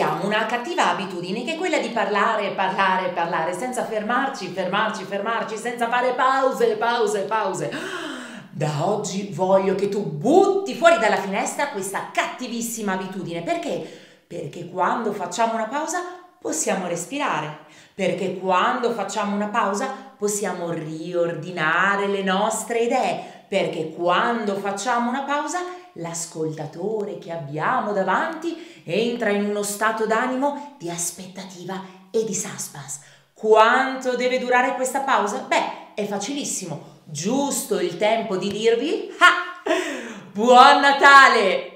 una cattiva abitudine che è quella di parlare, parlare, parlare senza fermarci, fermarci, fermarci, senza fare pause, pause, pause. Da oggi voglio che tu butti fuori dalla finestra questa cattivissima abitudine. Perché? Perché quando facciamo una pausa possiamo respirare. Perché quando facciamo una pausa possiamo riordinare le nostre idee. Perché quando facciamo una pausa l'ascoltatore che abbiamo davanti entra in uno stato d'animo di aspettativa e di suspense. Quanto deve durare questa pausa? Beh, è facilissimo, giusto il tempo di dirvi ah, Buon Natale!